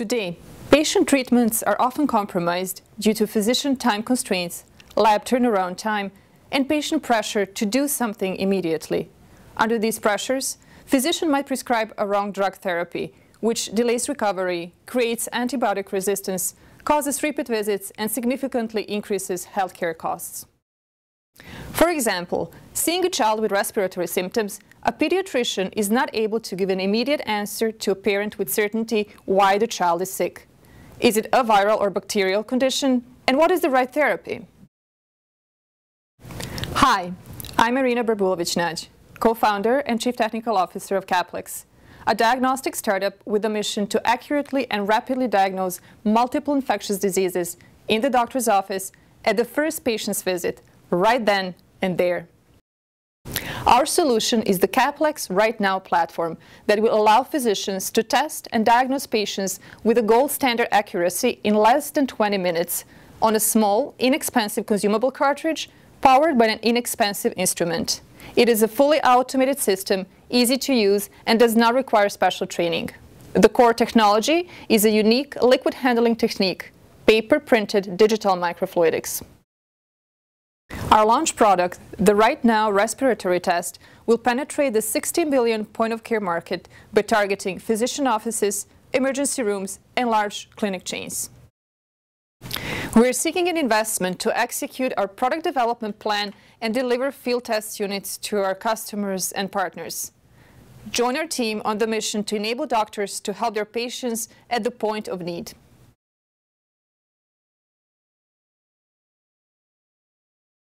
Today, patient treatments are often compromised due to physician time constraints, lab turnaround time, and patient pressure to do something immediately. Under these pressures, physician might prescribe a wrong drug therapy, which delays recovery, creates antibiotic resistance, causes repeat visits, and significantly increases healthcare costs. For example, seeing a child with respiratory symptoms, a pediatrician is not able to give an immediate answer to a parent with certainty why the child is sick. Is it a viral or bacterial condition? And what is the right therapy? Hi, I'm Irena Barbulovic-Nad, co-founder and chief technical officer of Kapplex, a diagnostic startup with a mission to accurately and rapidly diagnose multiple infectious diseases in the doctor's office at the first patient's visit right then and there. Our solution is the Kapplex Right Now platform that will allow physicians to test and diagnose patients with a gold standard accuracy in less than 20 minutes on a small, inexpensive consumable cartridge powered by an inexpensive instrument. It is a fully automated system, easy to use, and does not require special training. The core technology is a unique liquid handling technique, paper-printed digital microfluidics. Our launch product, the Right Now Respiratory Test, will penetrate the 16 billion point-of-care market by targeting physician offices, emergency rooms, and large clinic chains. We're seeking an investment to execute our product development plan and deliver field test units to our customers and partners. Join our team on the mission to enable doctors to help their patients at the point of need.